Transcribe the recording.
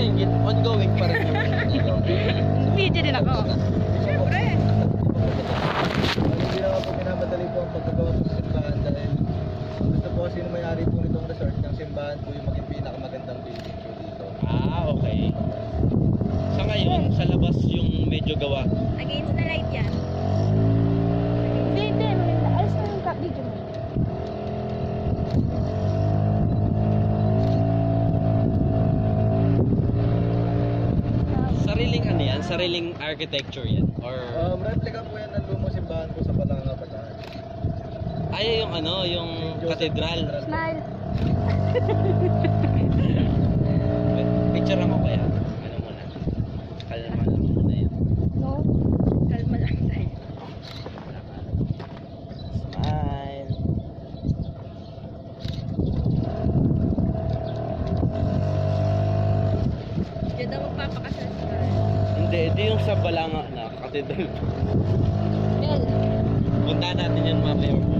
yun, ongoing pa rin yung Video din ako. Siyempre. Hindi naman po pinamadali po ang pagkagawa ng simbahan dahil gusto po kasi may-ari po nitong resort ng simbahan po yung maging pinakamagandang building po dito. Ah, okay. Sa ngayon, sa labas yung medyo gawa yan? Sariling architecture yan? Or Um, replica po yan ng lumang simbahan po sa Palanga, Bataan. ay yung ano, yung katedral. Smile. Picture mo kaya? Ano muna? Kalma lang muna yan. No. Kalma lang tayo. Smile. Diyan daw magpapakasal Hindi, ito yung sa Balanga na katedral. Punta natin yan mamaya.